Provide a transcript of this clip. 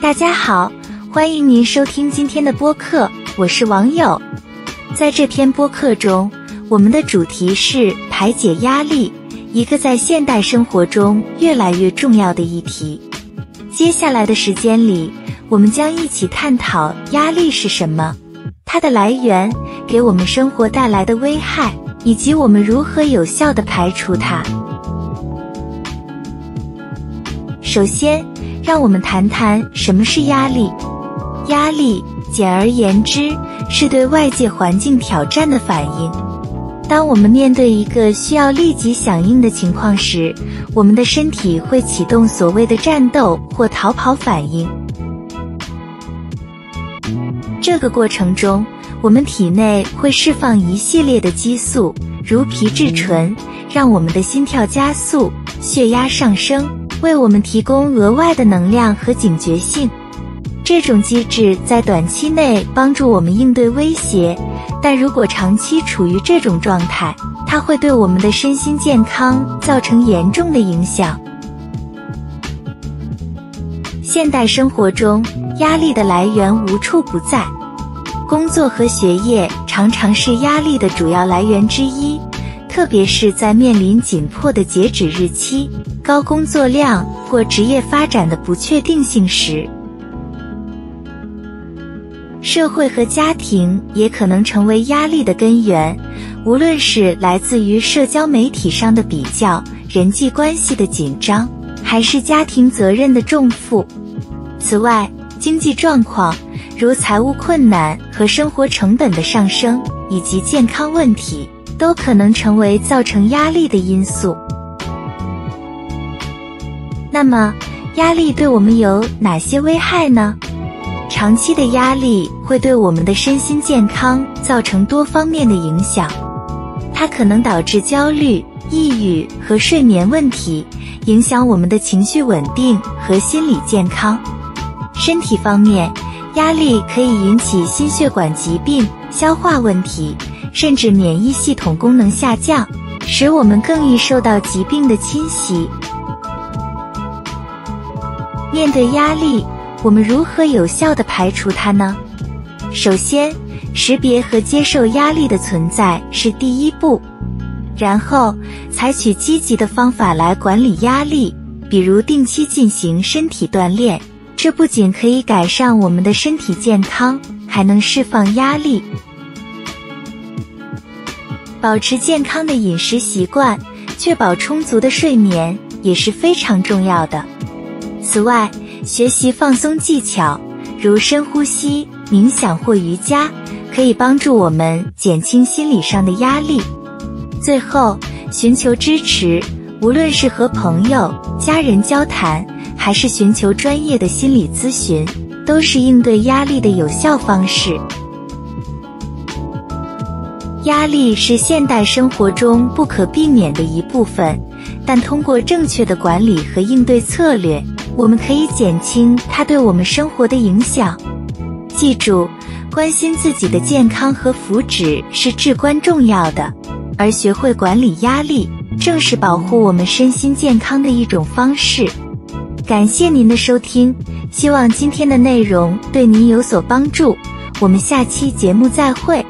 大家好，欢迎您收听今天的播客，我是网友。在这篇播客中，我们的主题是排解压力，一个在现代生活中越来越重要的议题。接下来的时间里，我们将一起探讨压力是什么，它的来源，给我们生活带来的危害，以及我们如何有效的排除它。首先，让我们谈谈什么是压力。压力，简而言之，是对外界环境挑战的反应。当我们面对一个需要立即响应的情况时，我们的身体会启动所谓的战斗或逃跑反应。这个过程中，我们体内会释放一系列的激素，如皮质醇，让我们的心跳加速、血压上升。为我们提供额外的能量和警觉性，这种机制在短期内帮助我们应对威胁，但如果长期处于这种状态，它会对我们的身心健康造成严重的影响。现代生活中，压力的来源无处不在，工作和学业常常是压力的主要来源之一。特别是在面临紧迫的截止日期、高工作量或职业发展的不确定性时，社会和家庭也可能成为压力的根源。无论是来自于社交媒体上的比较、人际关系的紧张，还是家庭责任的重负。此外，经济状况如财务困难和生活成本的上升，以及健康问题。都可能成为造成压力的因素。那么，压力对我们有哪些危害呢？长期的压力会对我们的身心健康造成多方面的影响，它可能导致焦虑、抑郁和睡眠问题，影响我们的情绪稳定和心理健康。身体方面，压力可以引起心血管疾病、消化问题。甚至免疫系统功能下降，使我们更易受到疾病的侵袭。面对压力，我们如何有效地排除它呢？首先，识别和接受压力的存在是第一步，然后采取积极的方法来管理压力，比如定期进行身体锻炼，这不仅可以改善我们的身体健康，还能释放压力。保持健康的饮食习惯，确保充足的睡眠也是非常重要的。此外，学习放松技巧，如深呼吸、冥想或瑜伽，可以帮助我们减轻心理上的压力。最后，寻求支持，无论是和朋友、家人交谈，还是寻求专业的心理咨询，都是应对压力的有效方式。压力是现代生活中不可避免的一部分，但通过正确的管理和应对策略，我们可以减轻它对我们生活的影响。记住，关心自己的健康和福祉是至关重要的，而学会管理压力，正是保护我们身心健康的一种方式。感谢您的收听，希望今天的内容对您有所帮助。我们下期节目再会。